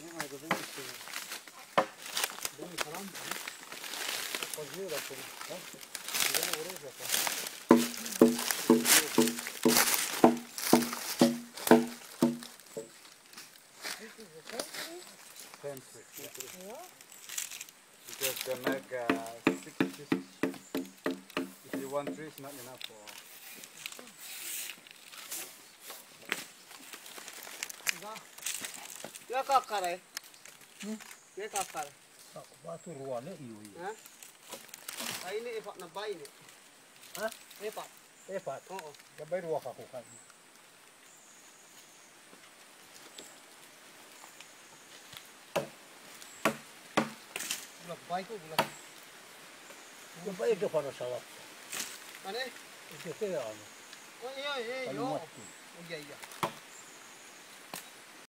занимает уже ничего. Дымик рам, позже рапун, да? Я на урожай Yeah. Because they make uh, six pieces. If you want three, it's not enough for. Yeah. Ya kakak कर है ये का कर batu ruane iyo iyo. Ha ai ni epak na ni. Ha epak. Epak? Oo gabai ruwa kan? Baik itu kalau salah. Aneh, Itu saya anu. Oh iya iya. Kalau mati. Oh iya iya.